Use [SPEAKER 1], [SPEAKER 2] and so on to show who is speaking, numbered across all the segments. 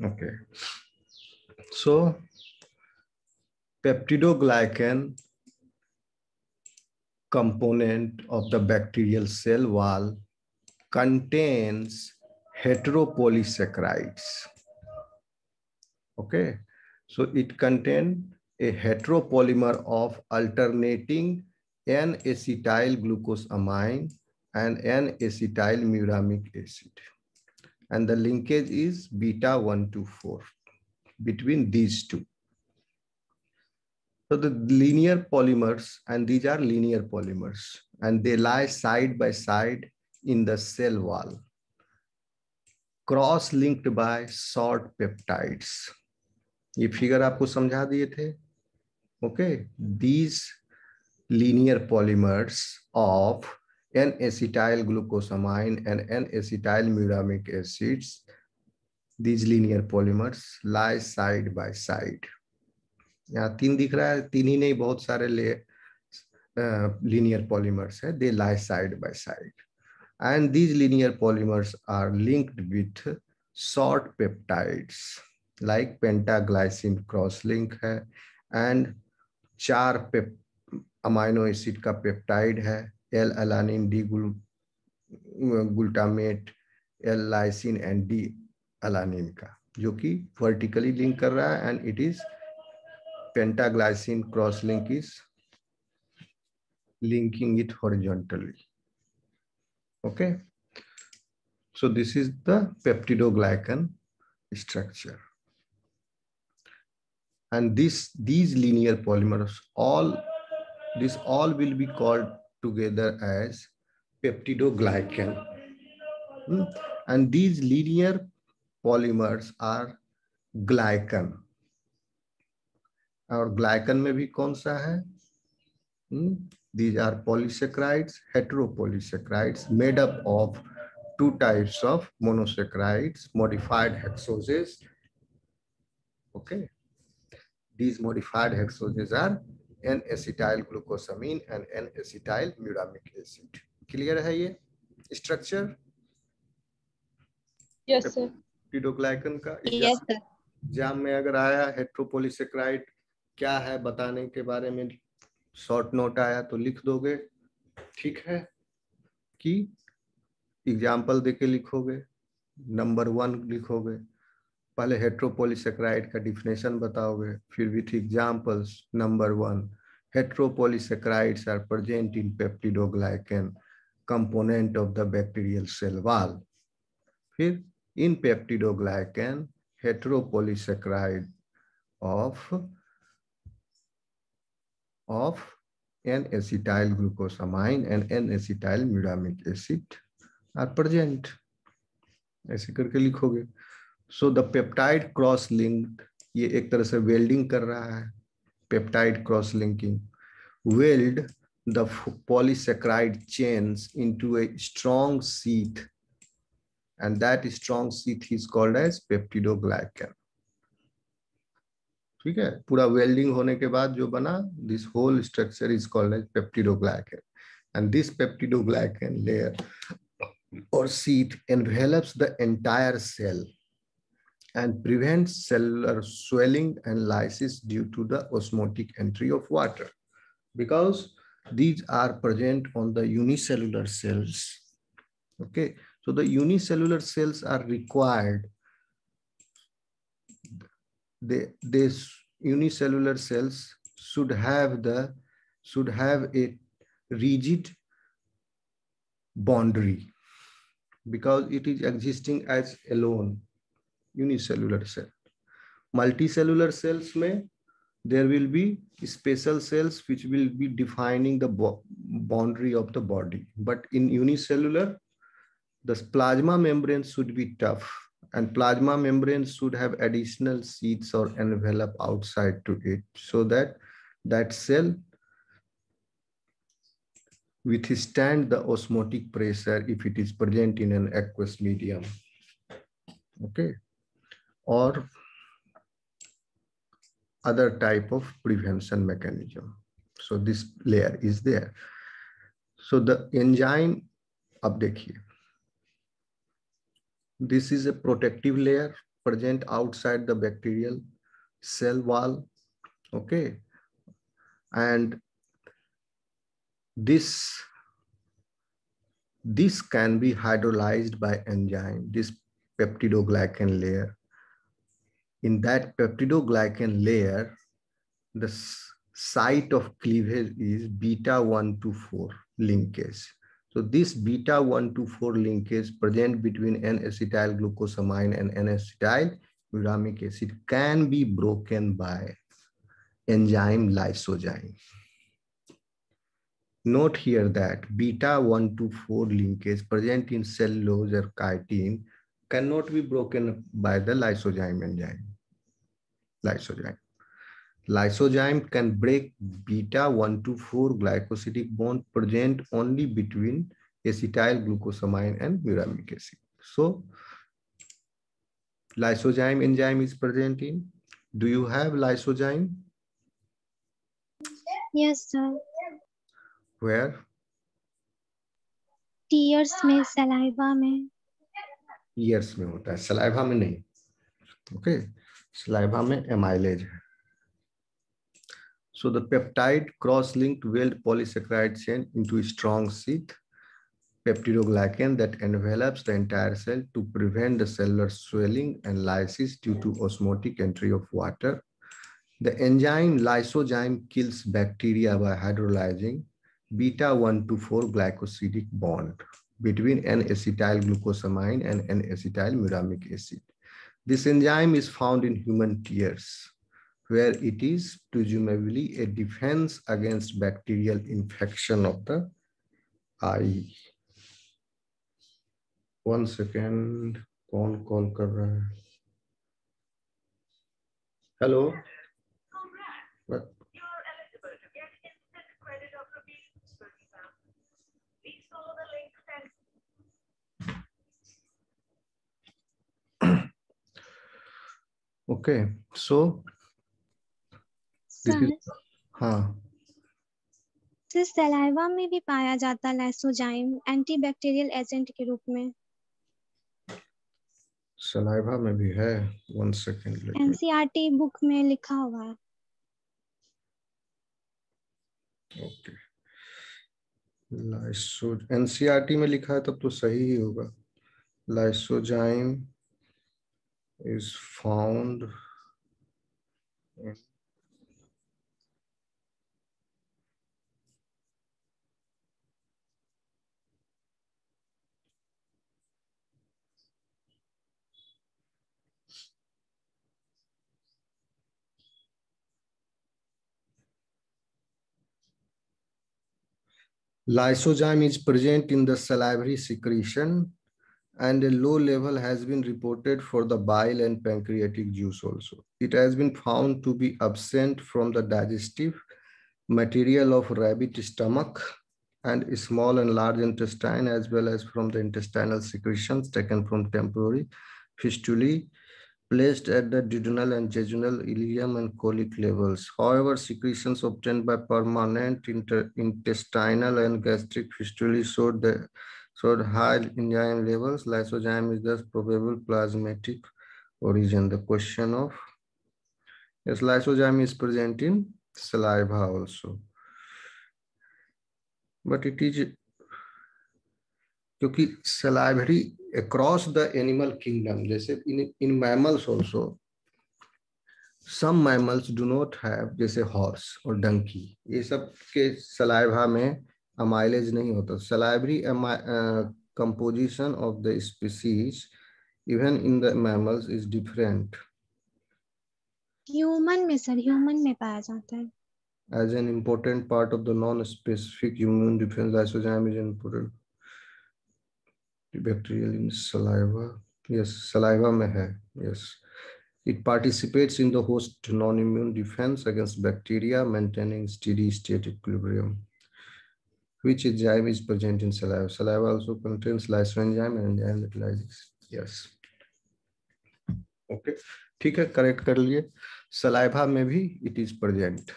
[SPEAKER 1] Okay. So peptidoglycan component of the bacterial cell wall contains heteropolysaccharides. Okay, so it contains a heteropolymer of alternating N-acetyl glucosamine and N-acetyl muramic acid And the linkage is beta 1 to 4 between these two. So the linear polymers, and these are linear polymers, and they lie side by side in the cell wall, cross-linked by short peptides. ये figure आपको समझा दिए थे okay these linear polymers of N acetyl glucosamine and N acetyl muramic acids these linear polymers lie side by side यहाँ तीन दिख रहा है, तीन ही नहीं, बहुत सारे ले लीनियर पॉलीमर्स है they lie side by side and these linear polymers are linked with short peptides like pentaglycine cross link है एंड चार पेप अमाइनो एसिड का पेप्टाइड है एल अलानिन डी गुल glutamate L lysine and D alanine का, जो कि vertically link कर रहा है and it is pentaglycine cross link is linking it horizontally okay so this is the peptidoglycan structure and this these linear polymers all this all will be called together as peptidoglycan. Hmm? And these linear polymers are glycan. और glycan में भी कौन सा है these are polysaccharides heteropolysaccharides made up of two types of monosaccharides modified hexoses okay these modified hexoses are n-acetyl glucosamine and n-acetyl muramic acid clear है ये
[SPEAKER 2] sir
[SPEAKER 1] peptidoglycan का
[SPEAKER 2] sir
[SPEAKER 1] exam में अगर आया हेट्रोपोलीसेक्राइड क्या है बताने के बारे में शॉर्ट नोट आया तो लिख दोगे ठीक है कि एग्ज़ाम्पल देके लिखोगे नंबर वन लिखोगे पहले हेट्रोपोलिसक्राइड का डिफिनेशन बताओगे, फिर with examples number one heteropolysaccharides are present in peptidoglycan component of the bacterial cell wall फिर in peptidoglycan heteropolysaccharide of of N-acetyl glucosamine and N-acetyl muramic acid are present. ऐसे करके लिखोगे so the peptide cross link ये एक तरह से welding कर रहा है peptide cross linking weld the polysaccharide chains into a strong sheath and that strong sheath is called as peptidoglycan ठीक है? पूरा वेल्डिंग होने के बाद जो बना this whole structure is called as peptidoglycan and this peptidoglycan layer और sheath envelops the entire cell and prevents cellular swelling and lysis due to the osmotic entry of water. Because these are present on the unicellular cells. Okay? So the unicellular cells are required. They, these unicellular cells should have the should have a rigid boundary. Because it is existing as alone unicellular cell. Multicellular cells may there will be special cells which will be defining the boundary of the body. But in unicellular the plasma membrane should be tough and plasma membranes should have additional sheets or envelope outside to it so that that cell withstand the osmotic pressure if it is present in an aqueous medium. Okay or other type of prevention mechanism. So this layer is there. So the enzyme, up here. This is a protective layer present outside the bacterial cell wall. Okay. And this, this can be hydrolyzed by enzyme, this peptidoglycan layer in that peptidoglycan layer, the site of cleavage is beta 1 to 4 linkage. So this beta 1 to 4 linkage present between N-acetyl glucosamine and N-acetyl uramic acid can be broken by enzyme lysozyme. Note here that beta 1 to 4 linkage present in cellulose or chitin cannot be broken by the lysozyme enzyme. Lysozyme. Lysozyme can break beta 1 to 4 glycosidic bond present only between acetyl glucosamine and uramic acid. So lysozyme enzyme is present in. Do you have lysozyme?
[SPEAKER 2] Yes, sir.
[SPEAKER 1] Where?
[SPEAKER 2] Tears में saliva में
[SPEAKER 1] Ears में होता है saliva में नहीं Okay. Saliva में amylase है So the peptide cross-linked weld polysaccharide chain into a strong sheath peptidoglycan that envelops the entire cell to prevent the cellular swelling and lysis due to osmotic entry of water. The enzyme lysozyme kills bacteria by hydrolyzing beta 1 to 4 glycosidic bond between N-acetyl glucosamine and N-acetyl muramic acid. This enzyme is found in human tears where it is presumably a defense against bacterial infection of the eye. One second, कौन call कर रहा है hello Okay so
[SPEAKER 2] sir
[SPEAKER 1] हाँ।
[SPEAKER 2] Sir saliva में भी पाया जाता lysozyme antibacterial agent के रूप में।
[SPEAKER 1] सलाइवा में भी है। वन सेकेंड
[SPEAKER 2] एनसीईआरटी बुक में लिखा हुआ है।
[SPEAKER 1] ओके लाइसो एनसीईआरटी में लिखा है तब तो सही ही होगा। Lysozyme is found in Lysozyme is present in the salivary secretion and a low level has been reported for the bile and pancreatic juice also. It has been found to be absent from the digestive material of rabbit stomach and small and large intestine as well as from the intestinal secretions taken from temporary fistulae placed at the duodenal and jejunal ileum and colic levels. However, secretions obtained by permanent intestinal and gastric fistulae showed, the, showed high enzyme levels. Lysozyme is thus probable plasmatic origin. The question of, yes, lysozyme is present in saliva also. But it is क्योंकि salivary across the animal kingdom जैसे इन इन mammals also some mammals do not have जैसे horse और donkey ये सब के saliva में amylase नहीं होता salivary composition of the species even in the mammals is different
[SPEAKER 2] human में सर ह्यूमन में पाया जाता है
[SPEAKER 1] as an important part of the non-specific immune defense lysozyme is important bacterial in saliva. Yes, saliva mein hai. Yes. It participates in the host non-immune defense against bacteria, maintaining steady state equilibrium. Which enzyme is present in saliva? Saliva also contains lysoenzyme and enzyme that lyses. Yes. Okay. ठीक है correct कर लिए saliva में भी it is present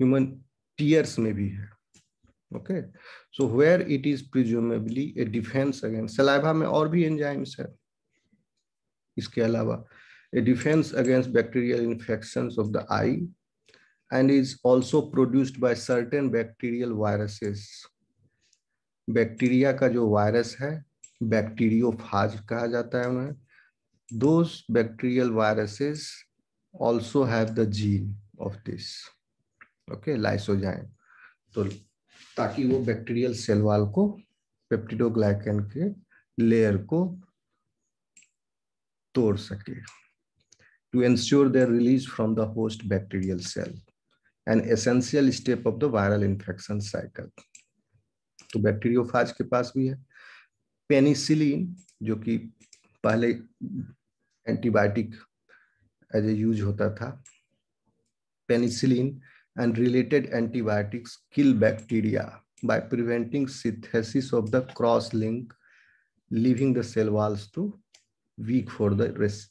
[SPEAKER 1] human tears में भी है okay so where it is presumably a defence against saliva में और भी एंजाइम्स है इसके अलावा a defence against bacterial infection of the eye and is also produced by certain bacterial viruses bacteria का जो वायरस है बैक्टीरियोफाज कहा जाता है उन्हें those bacterial viruses also have the gene of this okay lysozyme तो ताकि वो बैक्टीरियल सेल वाल को पेप्टिडोग्लाइकन के लेयर को तोड़ सके to ensure their release from the host bacterial cell an essential step of the viral infection cycle तो bacteriophage के पास भी है। पेनिसिलिन जो कि पहले एंटीबायोटिक एज ए यूज़ होता था। Penicillin and related antibiotics kill bacteria by preventing synthesis of the cross link leaving the cell walls too weak for the race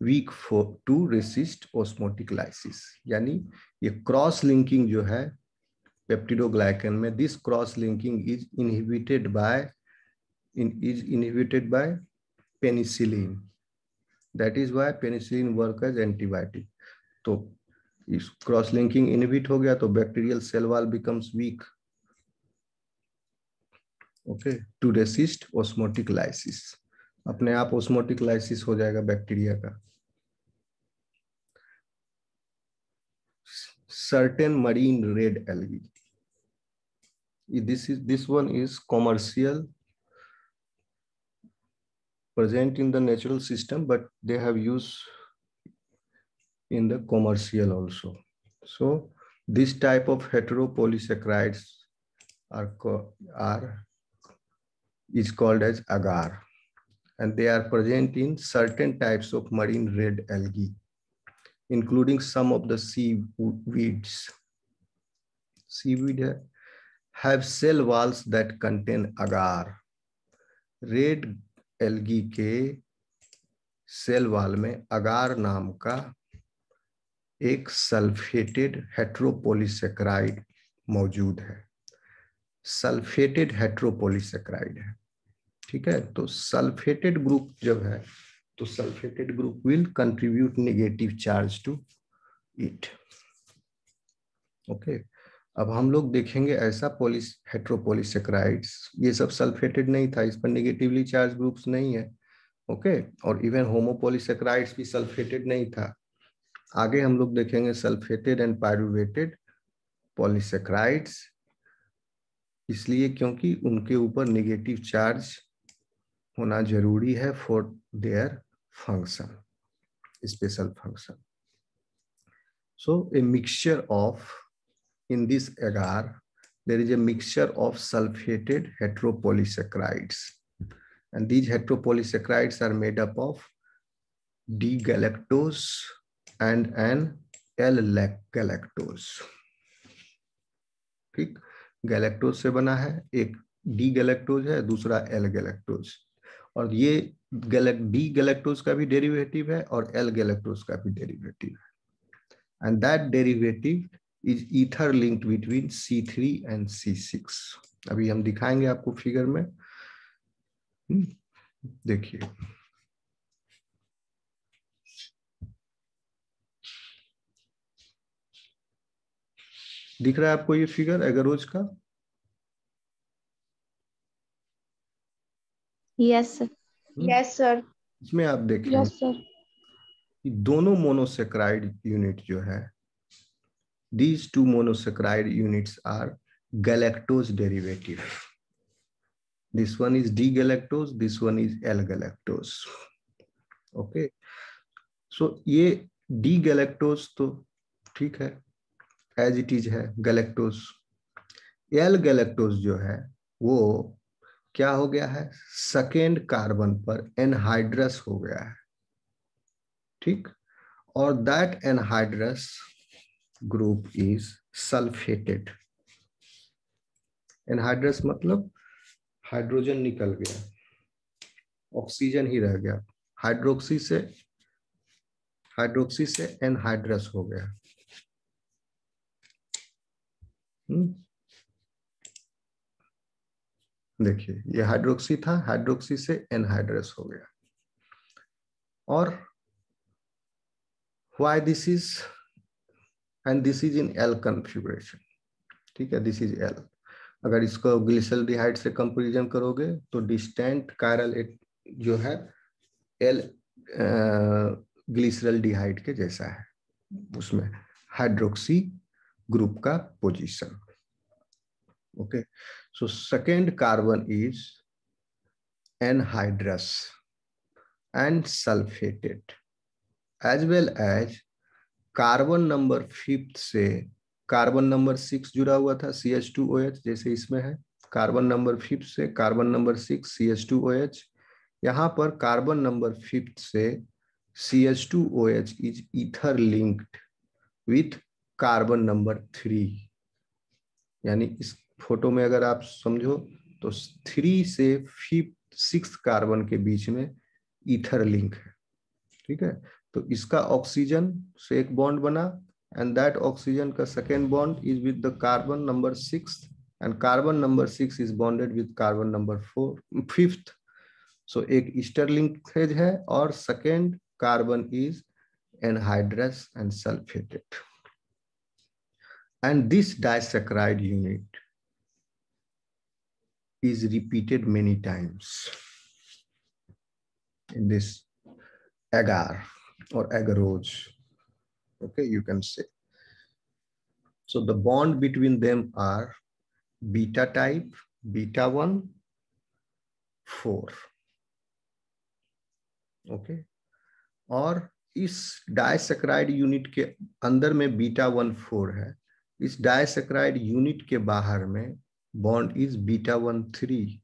[SPEAKER 1] weak for to resist osmotic lysis यानी ये cross linking जो है peptidoglycan में this cross linking is inhibited by is inhibited by penicillin that is why penicillin work as antibiotic तो इस cross linking inhibit हो गया तो bacterial cell wall becomes weak okay to resist osmotic lysis अपने आप osmotic lysis हो जाएगा bacteria का। Certain marine red algae. This is this one is commercial present in the natural system, but they have use in the commercial also. So this type of heteropolysaccharides are, are is called as agar. And they are present in certain types of marine red algae, including some of the seaweeds. Seaweed have cell walls that contain agar. Red algae के cell wall में अगार नाम का एक sulphated हेट्रोपोलिसेक्राइड मौजूद है sulphated हेट्रोपोलिसेक्राइड है ठीक है तो सल्फेटेड ग्रुप जब है तो sulfated group will contribute negative charge to it okay अब हम लोग देखेंगे ऐसा पोलिस हेट्रोपोलिसेक्राइड्स ये सब सल्फेटेड नहीं था, इस पर निगेटिवली चार्ज ग्रुप्स नहीं है। Okay okay? और इवन होमोपोलिसेक्राइड्स भी सल्फेटेड नहीं था। आगे हम लोग देखेंगे सल्फेटेड एंड पायरुवेटेड पॉलीसेक्राइड्स इसलिए क्योंकि उनके ऊपर निगेटिव चार्ज होना ज़रूरी है for their function special function so a mixture of in this agar, there is a mixture of sulfated heteropolysaccharides. And these heteropolysaccharides are made up of D-galactose and an L-galactose. ठीक galactose से बना है एक D galactose है दूसरा L galactose और ये D galactose का भी डेरिवेटिव है और एल गैलेक्टोज का भी डेरिवेटिव है। And that derivative is ether linked between C three and C six अभी हम दिखाएँगे आपको फिगर में। हम्म, देखिए। दिख रहा है आपको ये फिगर एगरोज का?
[SPEAKER 2] यस यस सर
[SPEAKER 1] इसमें आप देखें
[SPEAKER 2] yes,
[SPEAKER 1] दोनों मोनोसेक्राइड यूनिट जो है these two monosaccharide units are galactose derivative this one is D galactose this one is L galactose okay so ये डी गैलेक्टोज तो ठीक है एज इट इज़ है गैलेक्टोज एल गैलेक्टोज जो है वो क्या हो गया है? सेकेंड कार्बन पर एनहाइड्रस हो गया है। ठीक? और that anhydrous group is sulfated anhydrous मतलब हाइड्रोजन निकल गया। ऑक्सीजन ही रह गया। हाइड्रोक्सी से हाइड्रोक्सी से एनहाइड्रस हो गया। देखिए, ये हाइड्रोक्सी था हाइड्रोक्सी से एनहाइड्रस हो गया। और why this is and this is in L configuration ठीक है? दिस इज़ एल अगर इसको ग्लिसल्डिहाइड से कंपेरिजन करोगे तो डिस्टेंट कायरल जो है एल ग्लिसरल्डिहाइड के जैसा है। उसमें हाइड्रोक्सी ग्रुप का position okay? So second carbon is anhydrous and sulfated, as well as carbon number fifth से कार्बन नंबर सिक्स जुड़ा हुआ था C H two O H जैसे इसमें है। कार्बन नंबर फिफ्थ से carbon number six C H two O H यहाँ पर कार्बन नंबर फिफ्थ से C H two O H is ether linked with carbon number three यानी इस photo में अगर आप समझो तो थ्री से फिफ्थ सिक्स कार्बन के बीच में ईथर लिंक है, ठीक है? तो इसका ऑक्सीजन से एक बॉन्ड बना एंड दैट ऑक्सीजन का second bond is with the carbon number six and carbon number six is bonded with carbon number four fifth so एक ईस्टर लिंकेज है, और second carbon is anhydrous and sulfated and this disaccharide unit is repeated many times in this agar or agarose. Okay, you can say. So the bond between them are beta type, beta 1, 4. Okay. और इस disaccharide unit के अंदर में beta one four है इस disaccharide unit के बाहर में bond is beta 1 3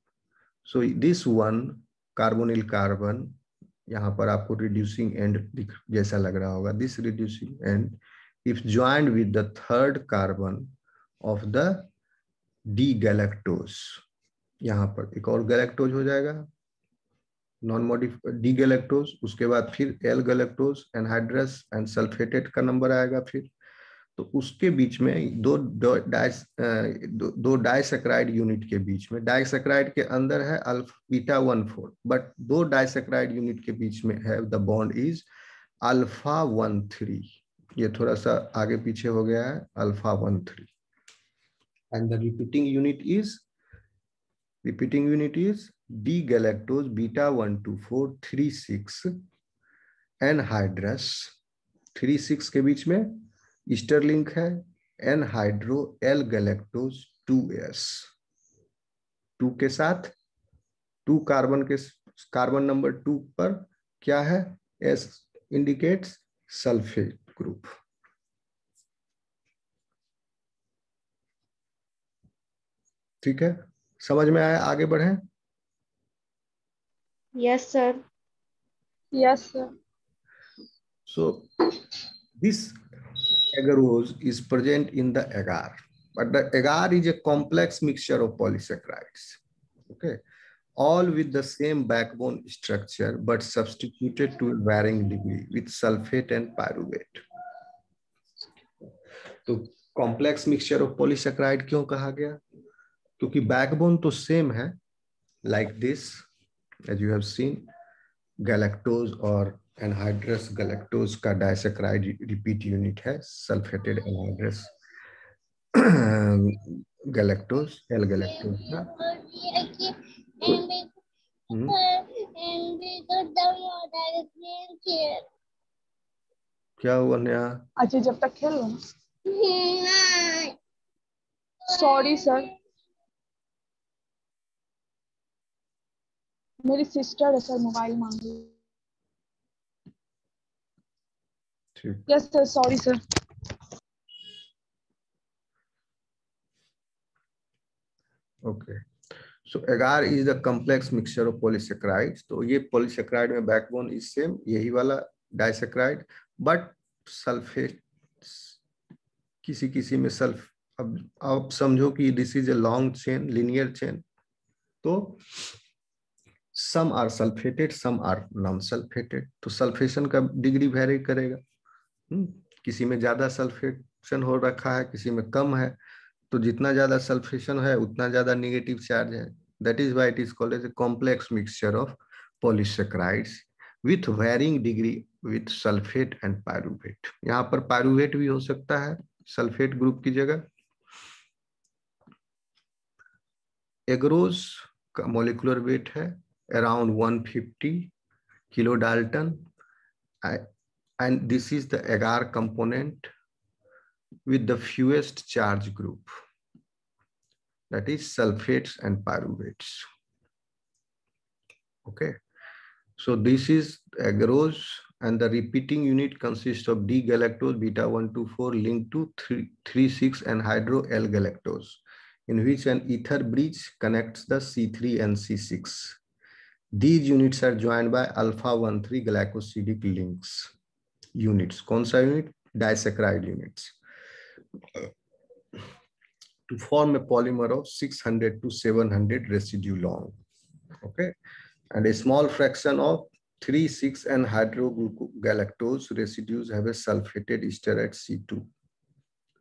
[SPEAKER 1] so this one carbonyl carbon यहाँ पर आपको reducing end जैसा लग रहा होगा this reducing end if joined with the third carbon of the D galactose यहाँ पर एक और galactose हो जाएगा नॉन मॉडिफाइड डी गैलेक्टोज उसके बाद फिर L galactose anhydrous and sulfated का नंबर आएगा फिर तो उसके बीच में दो डाइस दो डाइसेक्राइड यूनिट के बीच में, डाइसेक्राइड के अंदर है alpha, beta one four, but दो डाइसेक्राइड यूनिट के बीच में है, the bond is alpha one three. ये थोड़ा सा आगे पीछे हो गया है, alpha one three. And the repeating unit is repeating unit is D galactose beta one to four, three six anhydrous three six के बीच में ईस्टर लिंक है anhydro L galactose two S two के साथ टू कार्बन के carbon number two पर क्या है? एस इंडिकेट्स सल्फेट ग्रुप ठीक है? समझ में आया? आगे बढ़े।
[SPEAKER 2] Yes sir
[SPEAKER 3] yes sir
[SPEAKER 1] so this agarose is present in the agar. But the agar is a complex mixture of polysaccharides. Okay. All with the same backbone structure, but substituted to a varying degree with sulfate and pyruvate. तो complex mixture of polysaccharide क्यों कहा गया क्योंकि backbone तो same है like this as you have seen galactose और anhydrous galactose का disaccharide repeat unit है sulfated anhydrous galactose L galactose का। हम्म। क्या हुआ नया?
[SPEAKER 3] अच्छा जब तक खेल सॉरी सर मेरी सिस्टर है सर मोबाइल मांगी yes sir sorry sir
[SPEAKER 1] okay so agar is the complex mixture of polysaccharide तो ये पोलिसक्राइड में बैकबोन इज़ सेम यही वाला डायसेक्राइड बट सल्फेट किसी किसी में सल्फ अब आप समझो कि this is a long chain linear chain तो some are sulphated some are non sulphated तो सल्फेशन का डिग्री वेरी करेगा। हम्म, किसी में ज़्यादा सल्फेशन हो रखा है किसी में कम है तो जितना ज़्यादा सल्फेशन है उतना ज़्यादा निगेटिव चार्ज है। That is why it is called as a complex mixture of polysaccharides with varying degree with sulfate and pyruvate. यहाँ पर पायरुवेट भी हो सकता है सल्फेट ग्रुप की जगह। एग्रोज का मोलिकुलर वेट है around 150 kilodalton. And this is the agar component with the fewest charge group, that is sulfates and pyruvates. Okay, so this is agarose and the repeating unit consists of D-galactose beta-124 linked to 3,6 and hydro-L-galactose in which an ether bridge connects the C3 and C6. These units are joined by alpha 1,3 glycosidic links units. कौन unit? Disaccharide units. to form a polymer of 600 to 700 residue long. Okay. And a small fraction of 3, 6 and hydrogalactose residues have a sulfated ester at C2.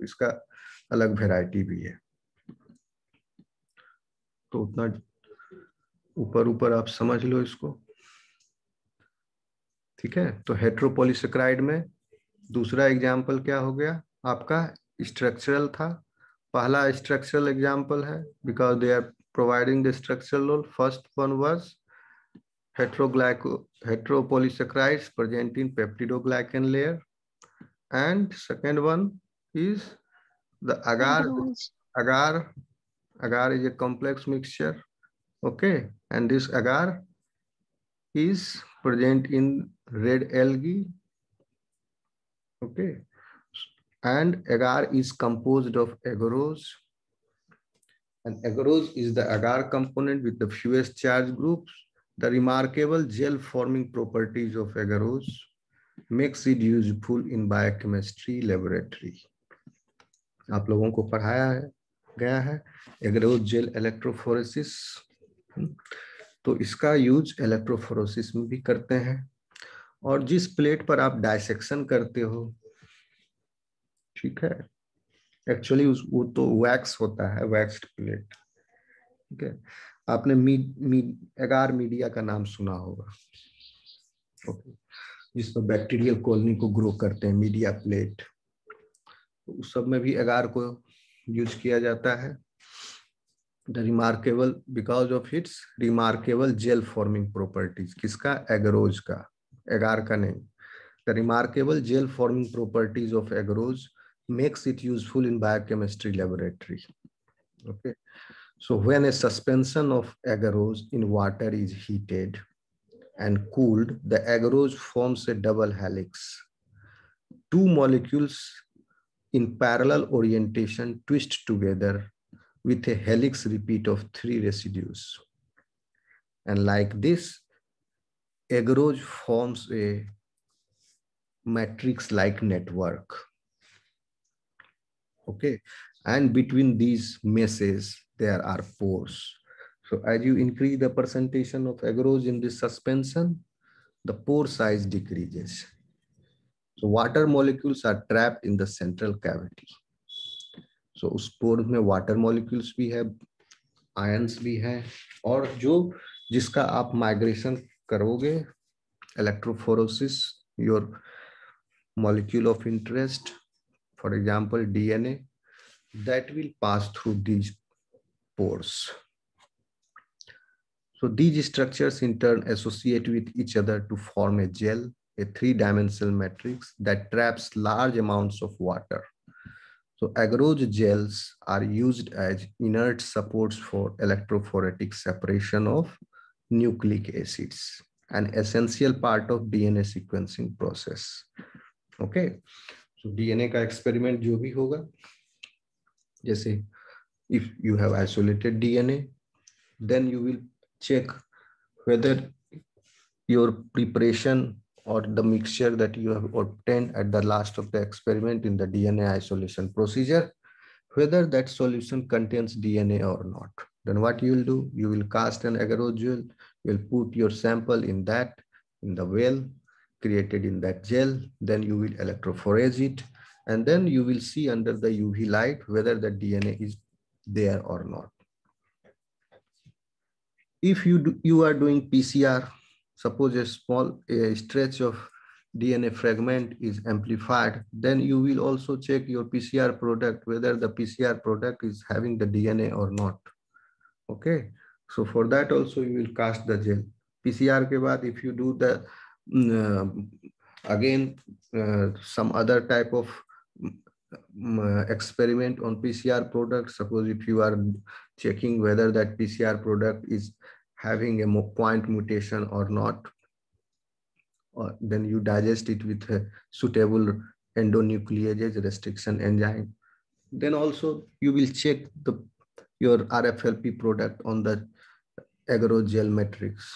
[SPEAKER 1] इसका अलग variety भी है तो उतना ऊपर ऊपर आप समझ लो इसको। ठीक है? तो हेट्रोपोलिसक्राइड में दूसरा एग्ज़ाम्पल क्या हो गया? आपका स्ट्रक्चरल था। पहला स्ट्रक्चरल एग्ज़ाम्पल है because they are providing the structural role first one was heteroglyco heteropolysaccharide present in peptidoglycan layer and second one is the agar agar agar is a complex mixture okay and this agar is present in red algae okay and agar is composed of agarose and agarose is the agar component with the fewest charge groups the remarkable gel forming properties of agarose makes it useful in biochemistry laboratory आप लोगों को पढ़ाया है गया है एग्रोज gel electrophoresis तो इसका use electrophoresis में भी करते हैं। और जिस प्लेट पर आप डायसेक्शन करते हो ठीक है? एक्चुअली उस वो तो वैक्स होता है वैक्स्ड प्लेट ठीक है? आपने मी, मी, एगार मीडिया का नाम सुना होगा। ओके जिसमें बैक्टीरियल कॉलोनी को ग्रो करते हैं मीडिया प्लेट तो उस सब में भी एगार को यूज़ किया जाता है। the remarkable because of its remarkable gel forming properties किसका एगरोज का एगार का नहीं the remarkable gel forming properties of agarose makes it useful in biochemistry laboratory okay so when a suspension of agarose in water is heated and cooled the agarose forms a double helix two molecules in parallel orientation twist together with a helix repeat of three residues. And like this, agarose forms a matrix-like network. Okay, and between these meshes, there are pores. So as you increase the presentation of agarose in this suspension, the pore size decreases. So water molecules are trapped in the central cavity. So उस pore में water molecules भी है ions भी है, और जो जिसका आप माइग्रेशन करोगे electrophoresis your molecule of interest for example DNA that will pass through these pores so these structures in turn associate with each other to form a gel a three dimensional matrix that traps large amounts of water So agarose gels are used as inert supports for electrophoretic separation of nucleic acids, an essential part of DNA sequencing process. Okay, so DNA का experiment जो भी होगा, जैसे if you have isolated DNA, then you will check whether your preparation or the mixture that you have obtained at the last of the experiment in the DNA isolation procedure, whether that solution contains DNA or not. Then what you will do, you will cast an agarose gel, you will put your sample in that, in the well created in that gel, then you will electrophorese it, and then you will see under the UV light whether the DNA is there or not. if you do, you are doing PCR, suppose a small a stretch of DNA fragment is amplified, then you will also check your PCR product, whether the PCR product is having the DNA or not. Okay. So for that also you will cast the gel. PCR ke baad, if you do the, uh, again, uh, some other type of um, experiment on PCR product, suppose if you are checking whether that PCR product is having a point mutation or not, or then you digest it with a suitable endonuclease restriction enzyme. Then also you will check the your RFLP product on the agarogel matrix.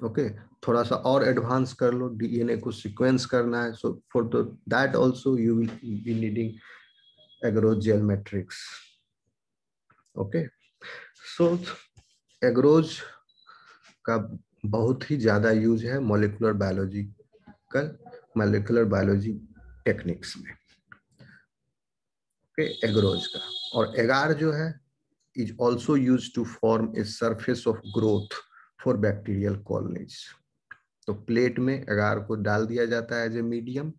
[SPEAKER 1] Okay, थोड़ा सा और advance कर लो DNA को sequence करना है so for the that also you will be needing agarose gel matrix okay so agarose का बहुत ही ज़्यादा यूज़ है molecular biological molecular biology techniques में। ओके एग्रोज का। और एगार जो है is also use to form a surface of growth for bacterial colonies तो प्लेट में एगार को डाल दिया जाता है as a medium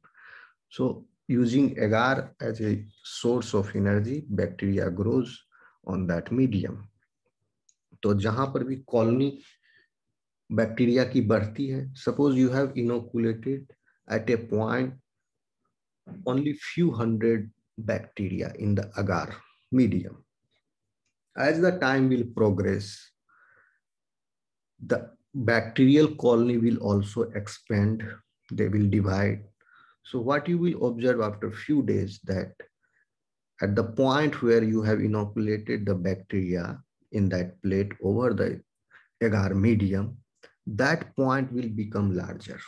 [SPEAKER 1] so using agar as a source of energy bacteria grows on that medium तो जहाँ पर भी कॉलोनी बैक्टीरिया की बढ़ती है suppose you have inoculated at a point only few hundred bacteria in the agar medium as the time will progress the bacterial colony will also expand they will divide so what you will observe after a few days that at the point where you have inoculated the bacteria in that plate over the agar medium that point will become larger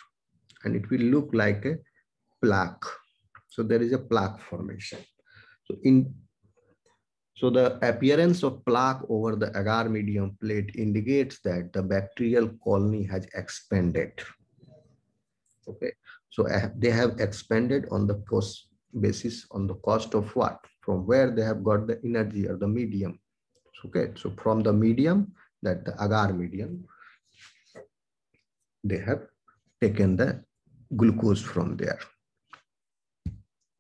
[SPEAKER 1] and it will look like a plaque so there is a plaque formation so in so the appearance of plaque over the agar medium plate indicates that the bacterial colony has expanded. Okay, so they have expanded on the cost basis on the cost of what? From where they have got the energy or the medium. Okay, so from the medium, that the agar medium, they have taken the glucose from there.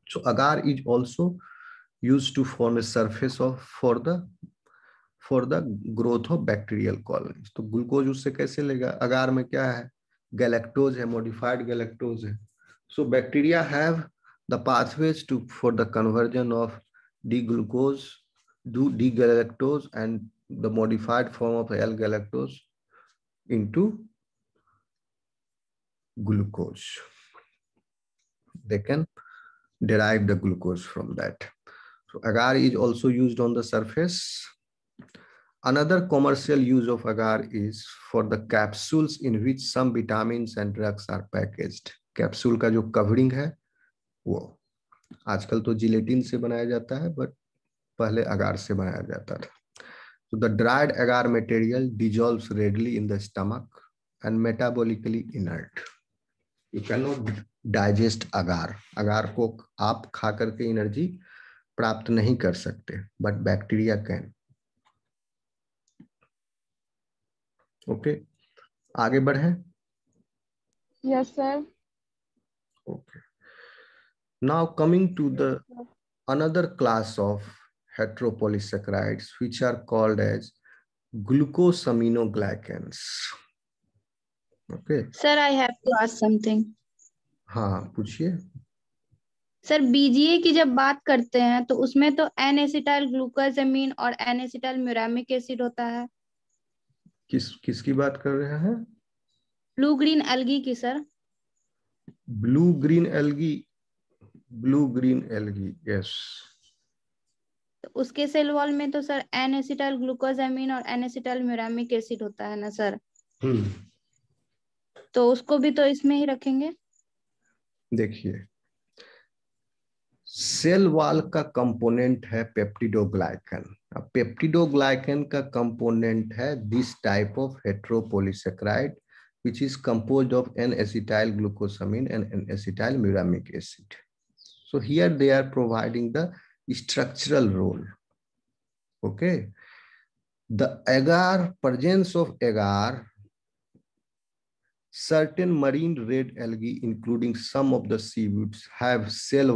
[SPEAKER 1] So agar is also used to form a surface of for the for the growth of bacterial colonies तो glucose उससे कैसे लेगा agar में क्या है galactose है modified galactose है so bacteria have the pathways to for the conversion of d-glucose do d-galactose and the modified form of L-galactose into glucose. They can derive the glucose from that. So agar is also used on the surface. Another commercial use of agar is for the capsules in which some vitamins and drugs are packaged. Capsule का जो covering है वो आजकल तो gelatin से बनाया जाता है बट पहले अगार से बनाया जाता था So the dried agar material dissolves readily in the stomach and metabolically inert. You can not digest agar agar को आप खा करके एनर्जी प्राप्त नहीं कर सकते बट बैक्टीरिया कैन ओके आगे बढ़े।
[SPEAKER 3] Yes sir
[SPEAKER 1] okay now coming to the another class of heteropolysaccharides which are called as glucosaminoglycans glucosaminoglycans okay.
[SPEAKER 4] Sir i have to ask something.
[SPEAKER 1] हाँ पूछिए।
[SPEAKER 4] सर बीजीए की जब बात करते हैं तो उसमें तो एन एसिटाइल ग्लूकोजामीन और एन एसिटाइल म्यूरामिक एसिड होता है।
[SPEAKER 1] किस किसकी बात कर रहे हैं?
[SPEAKER 4] ब्लू ग्रीन एल्गी की sir
[SPEAKER 1] blue green algae blue green algae yes
[SPEAKER 4] तो उसके सेल वॉल में तो सर एन एसिटाइल ग्लूकोजामीन और एन एसिटाइल म्यूरामिक एसिड होता है ना सर
[SPEAKER 1] हम्म।
[SPEAKER 4] तो उसको भी तो इसमें ही रखेंगे?
[SPEAKER 1] देखिए, सेल वाल का कंपोनेंट है पेप्टिडोग्लाइकन। अब पेप्टिडोग्लाइकन का कंपोनेंट है this type of heteropolysaccharide which is compose of N acetyl glucosamine and N acetyl muramic acid so here they are providing the structural role okay the agar presence of agar certain marine red algae including some of the seaweeds have cell